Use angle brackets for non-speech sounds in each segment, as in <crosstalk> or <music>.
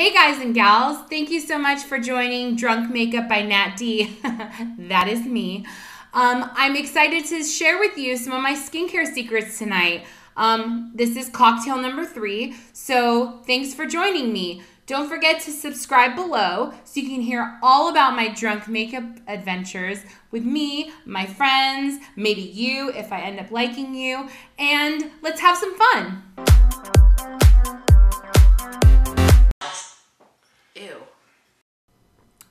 Hey guys and gals, thank you so much for joining Drunk Makeup by Nat D. <laughs> that is me. Um, I'm excited to share with you some of my skincare secrets tonight. Um, this is cocktail number three, so thanks for joining me. Don't forget to subscribe below so you can hear all about my drunk makeup adventures with me, my friends, maybe you if I end up liking you, and let's have some fun. Ew.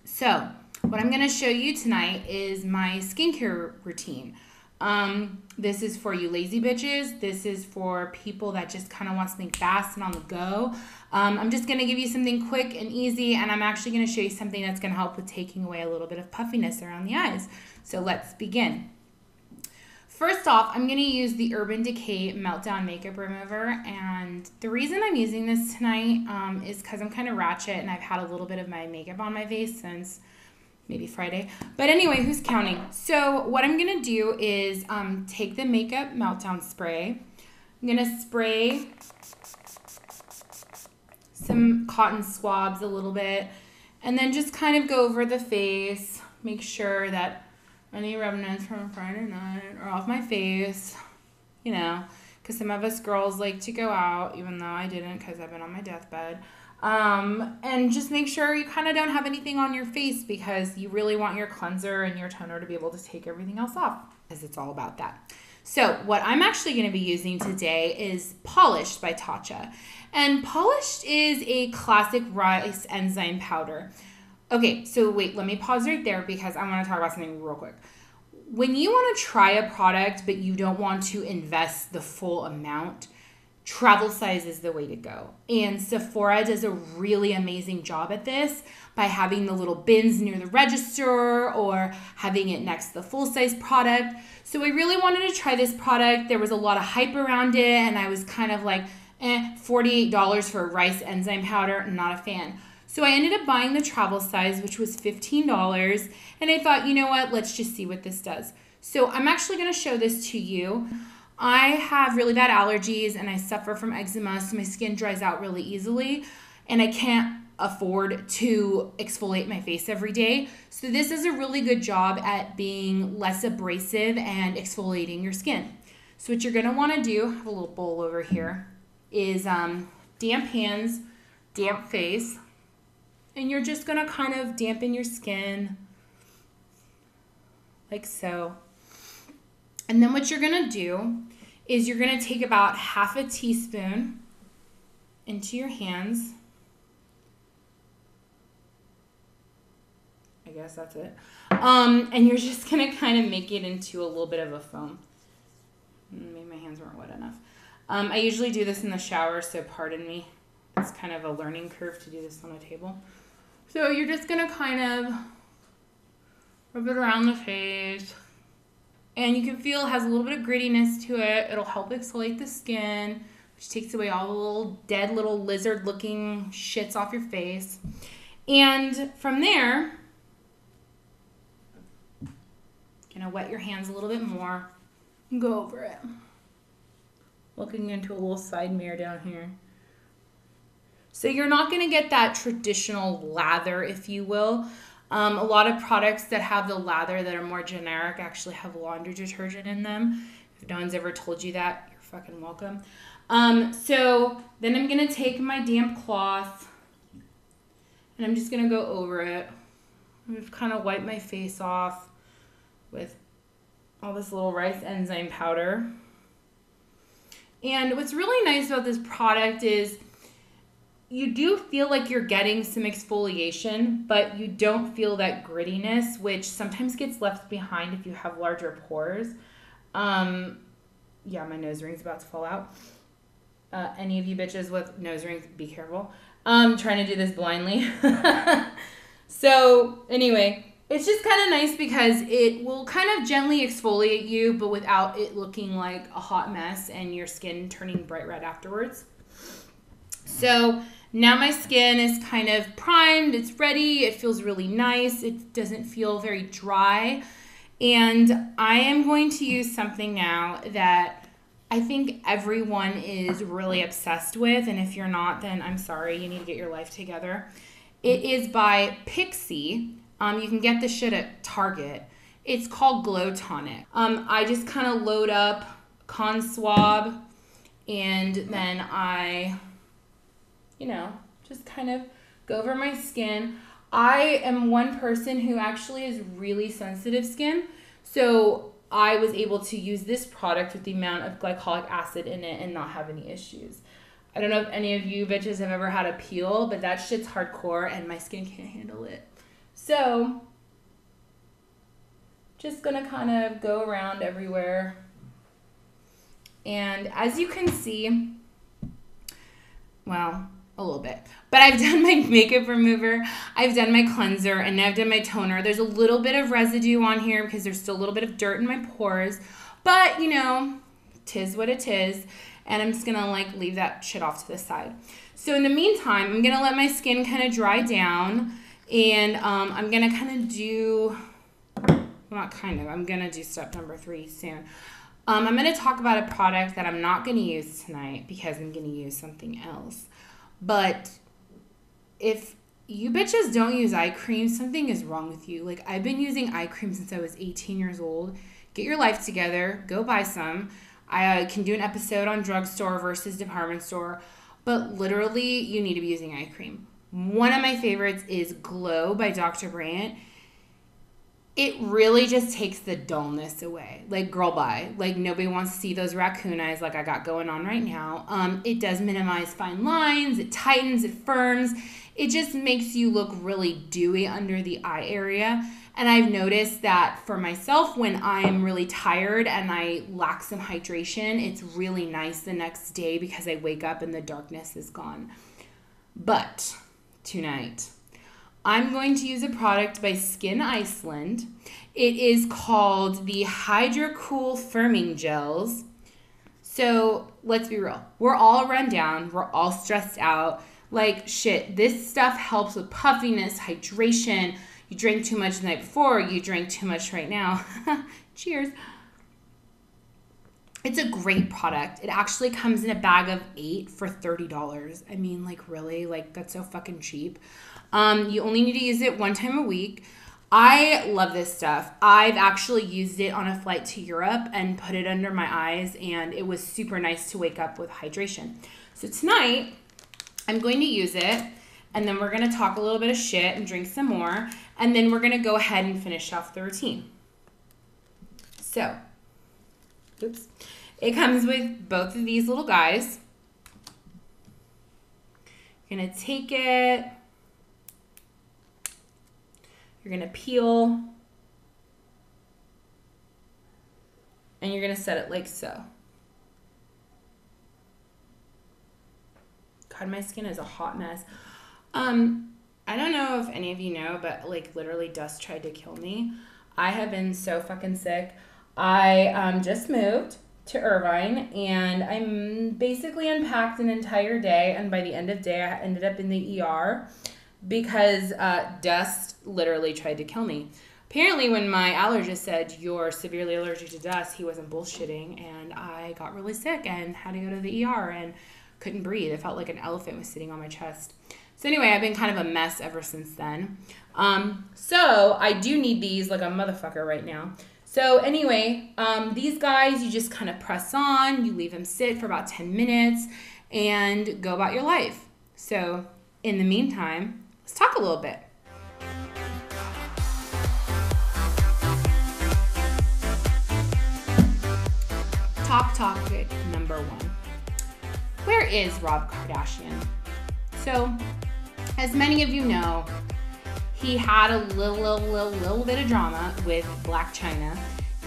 So, what I'm going to show you tonight is my skincare routine. Um, this is for you lazy bitches. This is for people that just kind of want something fast and on the go. Um, I'm just going to give you something quick and easy, and I'm actually going to show you something that's going to help with taking away a little bit of puffiness around the eyes. So let's begin. First off, I'm going to use the Urban Decay Meltdown Makeup Remover, and the reason I'm using this tonight um, is because I'm kind of ratchet and I've had a little bit of my makeup on my face since maybe Friday. But anyway, who's counting? So what I'm going to do is um, take the Makeup Meltdown Spray. I'm going to spray some cotton swabs a little bit and then just kind of go over the face. Make sure that any remnants from Friday night are off my face, you know, because some of us girls like to go out, even though I didn't because I've been on my deathbed. Um, and just make sure you kind of don't have anything on your face because you really want your cleanser and your toner to be able to take everything else off because it's all about that. So what I'm actually going to be using today is Polished by Tatcha. And Polished is a classic rice enzyme powder. Okay, so wait, let me pause right there because I want to talk about something real quick. When you want to try a product but you don't want to invest the full amount, travel size is the way to go. And Sephora does a really amazing job at this by having the little bins near the register or having it next to the full size product. So I really wanted to try this product. There was a lot of hype around it, and I was kind of like, eh, $48 for a rice enzyme powder, not a fan. So I ended up buying the travel size, which was $15. And I thought, you know what, let's just see what this does. So I'm actually going to show this to you. I have really bad allergies and I suffer from eczema, so my skin dries out really easily. And I can't afford to exfoliate my face every day. So this is a really good job at being less abrasive and exfoliating your skin. So what you're gonna wanna do, I have a little bowl over here, is um, damp hands, damp face, and you're just gonna kind of dampen your skin like so. And then what you're gonna do is you're gonna take about half a teaspoon into your hands. I guess that's it. Um, and you're just gonna kind of make it into a little bit of a foam. Maybe my hands weren't wet enough. Um, I usually do this in the shower, so pardon me. It's kind of a learning curve to do this on a table. So you're just gonna kind of rub it around the face. And you can feel it has a little bit of grittiness to it. It'll help exfoliate the skin, which takes away all the little dead little lizard looking shits off your face. And from there, gonna wet your hands a little bit more and go over it. Looking into a little side mirror down here. So you're not going to get that traditional lather, if you will. Um, a lot of products that have the lather that are more generic actually have laundry detergent in them. If no one's ever told you that, you're fucking welcome. Um, so then I'm going to take my damp cloth and I'm just going to go over it. I'm just kind of wipe my face off with all this little rice enzyme powder. And what's really nice about this product is you do feel like you're getting some exfoliation, but you don't feel that grittiness, which sometimes gets left behind if you have larger pores. Um, yeah, my nose ring's about to fall out. Uh, any of you bitches with nose rings, be careful. I'm trying to do this blindly. <laughs> so, anyway, it's just kind of nice because it will kind of gently exfoliate you, but without it looking like a hot mess and your skin turning bright red afterwards. So, now my skin is kind of primed, it's ready, it feels really nice, it doesn't feel very dry. And I am going to use something now that I think everyone is really obsessed with, and if you're not, then I'm sorry, you need to get your life together. It is by Pixi. Um, you can get this shit at Target. It's called Glow Tonic. Um, I just kind of load up con swab and then I, you know, just kind of go over my skin. I am one person who actually is really sensitive skin. So I was able to use this product with the amount of glycolic acid in it and not have any issues. I don't know if any of you bitches have ever had a peel, but that shit's hardcore and my skin can't handle it. So, just gonna kind of go around everywhere. And as you can see, well, a little bit. But I've <laughs> done my makeup remover, I've done my cleanser, and I've done my toner. There's a little bit of residue on here because there's still a little bit of dirt in my pores. But, you know, tis what it is. And I'm just gonna like leave that shit off to the side. So in the meantime, I'm gonna let my skin kind of dry down. And um, I'm gonna kind of do, well, not kind of, I'm gonna do step number three soon. Um, I'm gonna talk about a product that I'm not gonna use tonight because I'm gonna use something else. But if you bitches don't use eye cream, something is wrong with you. Like I've been using eye cream since I was 18 years old. Get your life together, go buy some. I uh, can do an episode on drugstore versus department store, but literally you need to be using eye cream. One of my favorites is Glow by Dr. Brandt it really just takes the dullness away. Like girl bye. Like nobody wants to see those raccoon eyes like I got going on right now. Um, it does minimize fine lines, it tightens, it firms. It just makes you look really dewy under the eye area. And I've noticed that for myself, when I'm really tired and I lack some hydration, it's really nice the next day because I wake up and the darkness is gone. But tonight, I'm going to use a product by Skyn Iceland. It is called the Hydro Cool Firming Gels. So let's be real. We're all run down. We're all stressed out. Like, shit, this stuff helps with puffiness, hydration. You drank too much the night before, you drank too much right now. <laughs> Cheers. It's a great product. It actually comes in a bag of eight for $30. I mean, like, really? Like, that's so fucking cheap. Um, you only need to use it one time a week. I love this stuff. I've actually used it on a flight to Europe and put it under my eyes, and it was super nice to wake up with hydration. So tonight, I'm going to use it, and then we're going to talk a little bit of shit and drink some more, and then we're going to go ahead and finish off the routine. So, oops. It comes with both of these little guys. You're going to take it you're going to peel. And you're going to set it like so. God, my skin is a hot mess. Um, I don't know if any of you know, but like literally dust tried to kill me. I have been so fucking sick. I um, just moved to Irvine and I'm basically unpacked an entire day and by the end of day I ended up in the ER because uh, dust literally tried to kill me. Apparently, when my allergist said you're severely allergic to dust, he wasn't bullshitting, and I got really sick and had to go to the ER and couldn't breathe. It felt like an elephant was sitting on my chest. So anyway, I've been kind of a mess ever since then. Um, so I do need these like a motherfucker right now. So anyway, um, these guys you just kind of press on, you leave them sit for about 10 minutes, and go about your life. So in the meantime, let's talk a little bit. Top topic number one. Where is Rob Kardashian? So, as many of you know, he had a little, little, little, little bit of drama with Blac Chyna,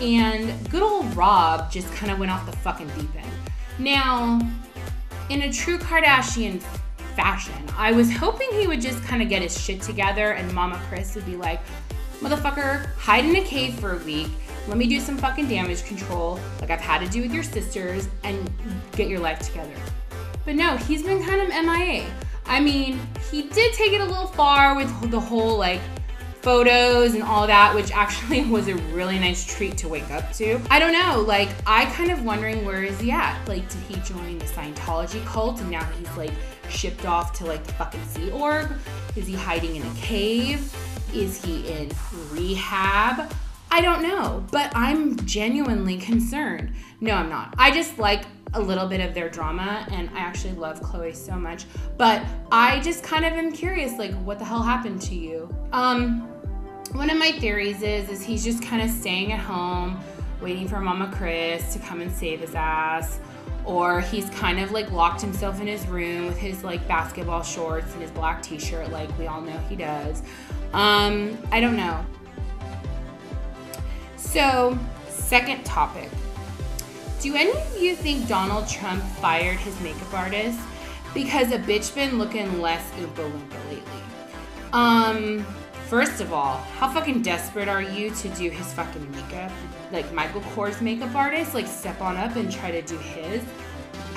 and good old Rob just kind of went off the fucking deep end. Now, in a true Kardashian fashion. I was hoping he would just kind of get his shit together and Mama Kris would be like, motherfucker, hide in a cave for a week. Let me do some fucking damage control, like I've had to do with your sisters, and get your life together. But no, he's been kind of MIA. I mean, he did take it a little far with the whole like photos and all that, which actually <laughs> was a really nice treat to wake up to. I don't know, like I kind of wondering where is he at? Like did he join the Scientology cult and now he's like shipped off to like the fucking Sea Org? Is he hiding in a cave? Is he in rehab? I don't know, but I'm genuinely concerned. No, I'm not. I just like a little bit of their drama and I actually love Khloé so much. But I just kind of am curious like what the hell happened to you? Um one of my theories is is he's just kind of staying at home waiting for Mama Kris to come and save his ass or he's kind of like locked himself in his room with his like basketball shorts and his black t-shirt like we all know he does. Um I don't know. So, second topic. Do any of you think Donald Trump fired his makeup artist because a bitch been looking less oompa loompa lately? Um, first of all, how fucking desperate are you to do his fucking makeup? Like Michael Kors makeup artist, like step on up and try to do his?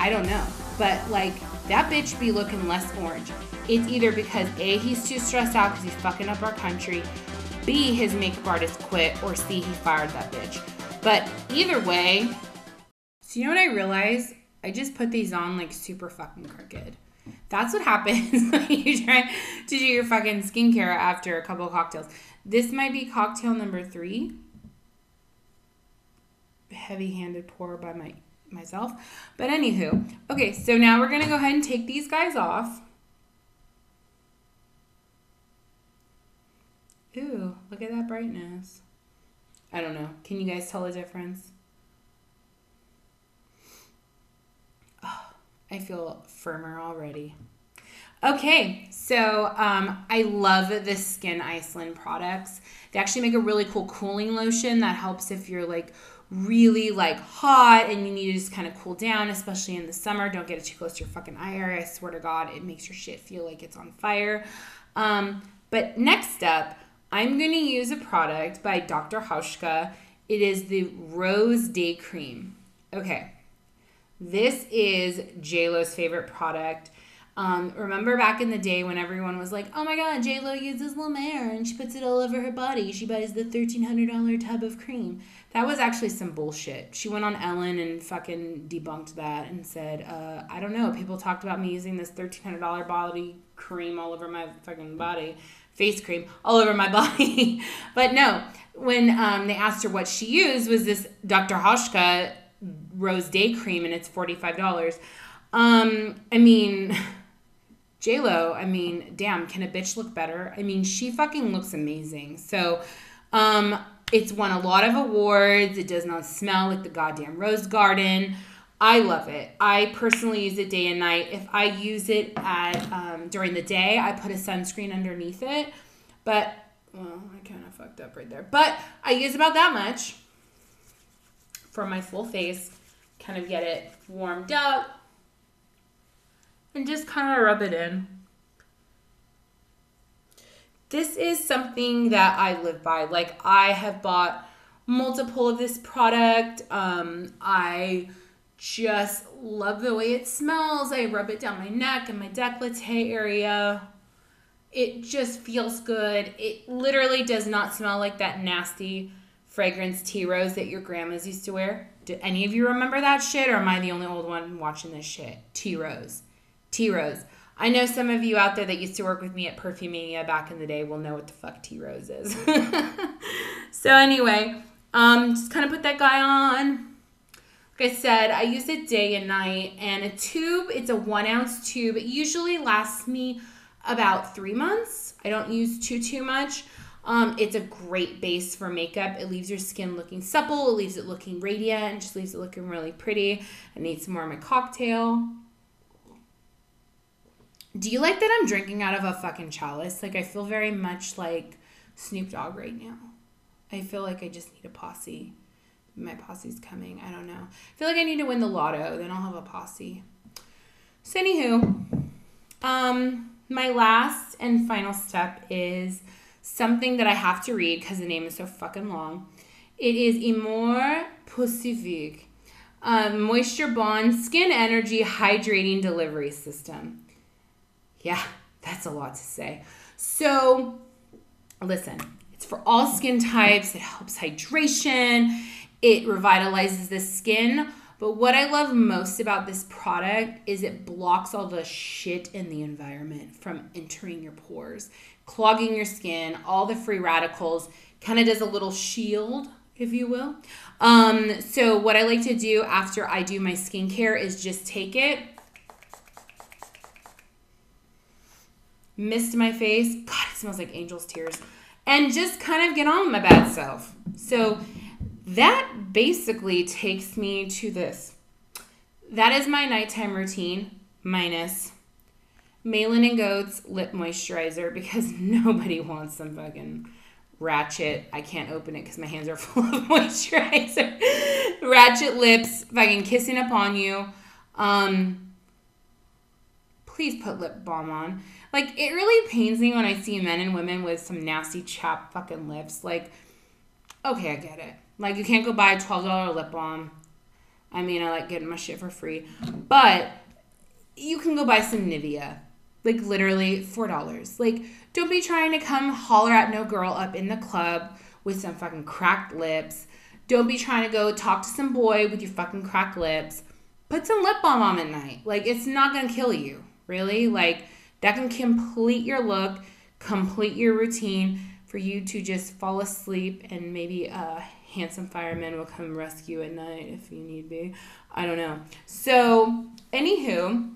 I don't know. But like that bitch be looking less orange. It's either because A, he's too stressed out because he's fucking up our country, B, his makeup artist quit, or C, he fired that bitch. But either way, you know what I realized? I just put these on like super fucking crooked. That's what happens <laughs> when you try to do your fucking skincare after a couple cocktails. This might be cocktail number three. Heavy handed pour by my myself. But anywho, okay, so now we're gonna go ahead and take these guys off. Ooh, look at that brightness. I don't know. Can you guys tell the difference? I feel firmer already. Okay, so um, I love the Skyn Iceland products. They actually make a really cool cooling lotion that helps if you're like really like hot and you need to just kind of cool down, especially in the summer. Don't get it too close to your fucking eye area. I swear to God, it makes your shit feel like it's on fire. Um, but next up, I'm going to use a product by Dr. Hauschka. It is the Rose Day Cream. Okay, this is JLo's favorite product. Um, remember back in the day when everyone was like, oh my god, JLo uses La Mer and she puts it all over her body. She buys the $1,300 tub of cream. That was actually some bullshit. She went on Ellen and fucking debunked that and said, uh, I don't know. People talked about me using this $1,300 body cream all over my fucking body, face cream all over my <laughs> body. but no, when um, they asked her what she used, was this Dr. Hauschka rose day cream and it's $45 um i mean <laughs> j-lo i mean damn can a bitch look better? I mean she fucking looks amazing. So um it's won a lot of awards. It does not smell like the goddamn rose garden. I love it. I personally use it day and night. If i use it at um, during the day i put a sunscreen underneath it. But well i kind of fucked up right there. But i use about that much for my full face, kind of get it warmed up, and just kind of rub it in. This is something that I live by. Like, I have bought multiple of this product. Um, I just love the way it smells. I rub it down my neck and my décolleté area. It just feels good. It literally does not smell like that nasty fragrance tea rose that your grandmas used to wear? Do any of you remember that shit, or am I the only old one watching this shit? Tea rose. Tea rose. I know some of you out there that used to work with me at Perfumania back in the day will know what the fuck tea rose is. <laughs> so anyway, um, just kind of put that guy on. Like I said, I use it day and night, and a tube. It's a one ounce tube. It usually lasts me about three months. I don't use too too much. Um, it's a great base for makeup. It leaves your skin looking supple, it leaves it looking radiant, and just leaves it looking really pretty. I need some more of my cocktail. Do you like that I'm drinking out of a fucking chalice? Like, I feel very much like Snoop Dogg right now. I feel like I just need a posse. My posse's coming. I don't know. I feel like I need to win the lotto, then I'll have a posse. So, anywho, um, my last and final step is something that I have to read because the name is so fucking long. It is Amore Pacifique, a Moisture Bound Skin Energy Hydrating Delivery System. Yeah, that's a lot to say. So, listen, it's for all skin types. It helps hydration. It revitalizes the skin. But what I love most about this product is it blocks all the shit in the environment from entering your pores, clogging your skin, all the free radicals. Kind of does a little shield, if you will. Um, so, what I like to do after I do my skincare is just take it, mist my face. God, it smells like angel's tears. And just kind of get on with my bad self. So, that basically takes me to this. That is my nighttime routine minus Malin and Goetz lip moisturizer because <laughs> nobody wants some fucking ratchet. I can't open it because my hands are <laughs> full of moisturizer. <laughs> ratchet lips, fucking kissing upon you. Um, please put lip balm on. Like it really pains me when I see men and women with some nasty chapped fucking lips. Like, okay, I get it. Like you can't go buy a twelve dollar lip balm. I mean, I like getting my shit for free, but you can go buy some Nivea. Like literally four dollars. Like don't be trying to come holler at no girl up in the club with some fucking cracked lips. Don't be trying to go talk to some boy with your fucking cracked lips. Put some lip balm on at night. Like it's not gonna kill you, really. Like that can complete your look, complete your routine for you to just fall asleep and maybe a handsome fireman will come rescue at night if you need be. I don't know. So, anywho,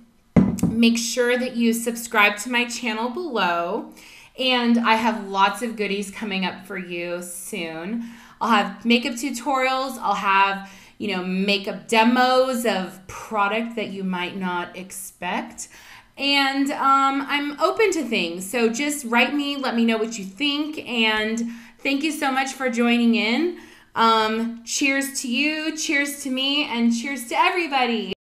make sure that you subscribe to my channel below. And I have lots of goodies coming up for you soon. I'll have makeup tutorials. I'll have, you know, makeup demos of product that you might not expect. And um, I'm open to things. So just write me, let me know what you think. And thank you so much for joining in. Um, cheers to you, cheers to me, and cheers to everybody.